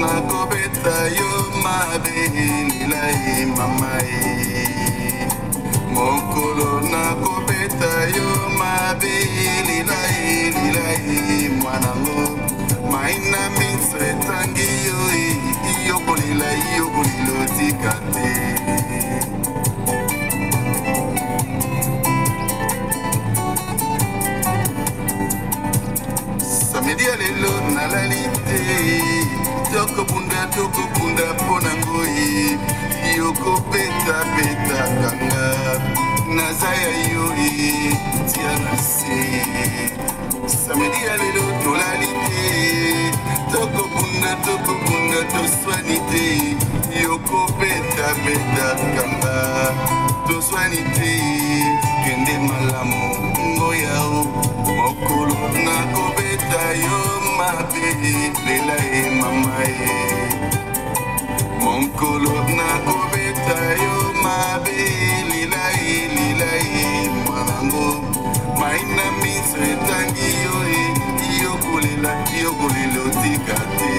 nakobeta yo mabe nilai mama e mokolo nakobeta okokunda mpo na ngoi yokopetapetakanga naza ya yoi tia na se samedi ya lelo tolali te tokobunda tokobunda toswani te yokopetapetakanga toswani te kende malamu ngoyao mokolo nakobeta yo mabe lela e likolo na kobeta yo mabe lilai lilai mwanango mai na miso etangi yo e yokolela yokolela otika te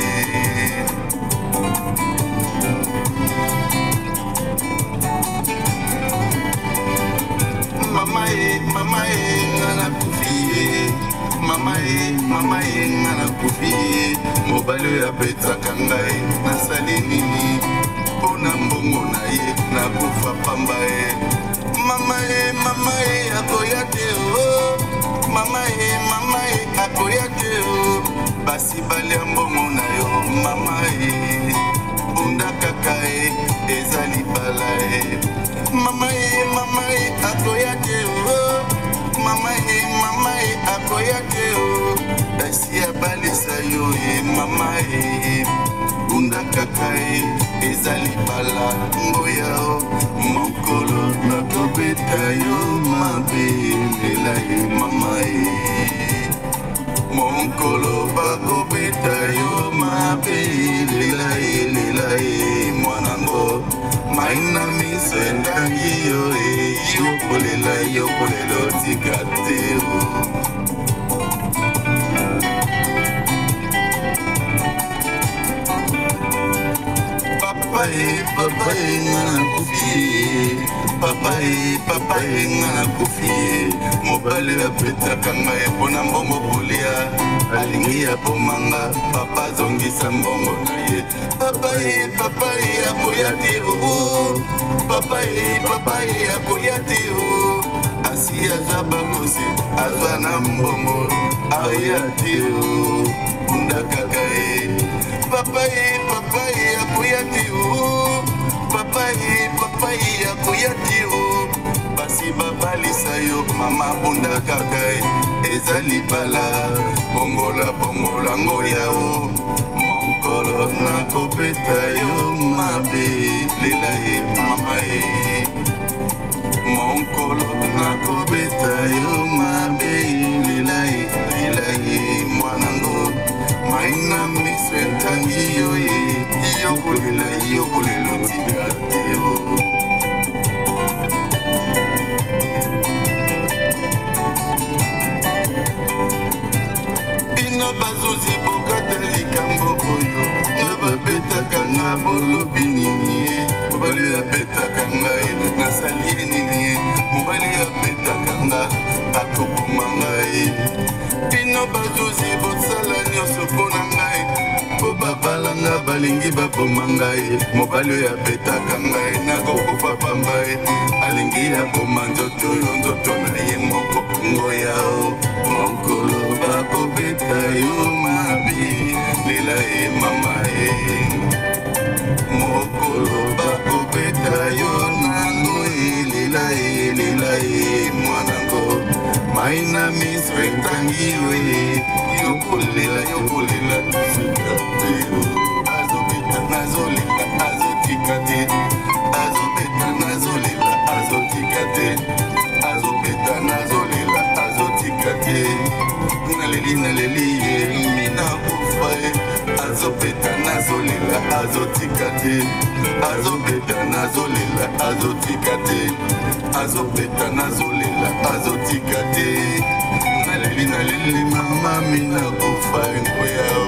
mama e mama e nga nakufi ye mama e mama e nga nakufi ye mobali oyo apetaka ngai pamba e mama e mama e akoya te o mama e mama e akoya te o basi balia mbongo na yo mama e bunda kaka e eza libala e mama e mama e akoya te o mama e mama e akoya te o basi abalisa yo e mama e bunda kaka e eza libala mboya o mokolo nakobeta yo mabe mbela ye mama ye mokolo bakobeta yo mabe lela ye lela ye mwanango mai na miso endangi yo e yokolela yokolelo tika te o papae papae nga nakufi ye papae papae nga nakufi ye mobali apetaka ngai mpona mbongo kolia alingi abomanga papa azongisa mbongo na ye papae papae akoya te oo oh, oh. papae papae akoya te o oh, asi aza bakosi aza na mbongo aya te o ndakaka ye papae akoyaki o papai papai akoyaki o basi babalisa yo mama bunda kaka eza libala bongola bongolango yao mokolo nakopeta yo mabe lela ye mama ye monkolo nakobeta yo okolela yo kolelo tika te oh. bino bazuzi bokata likambo oyo na babetaka nga bolobi nini obalela betaka ngai nasali balingi baboma ngai mobali oyo abetaka ngai nakokofa pamba ye alingi aboma nzoto oyo nzoto na ye moko ngoyao mokolo bakobeta yo mabi lela ye mama ye mokolo bakobeta yo nano ye lela ye lela ye mwanango mai na miso etangi yo ye yokolela yokolela azotika te azobeta nazolela azotika te azobeta nazolela azotika te naleli naleli mamami nakofa nkoyao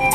oh.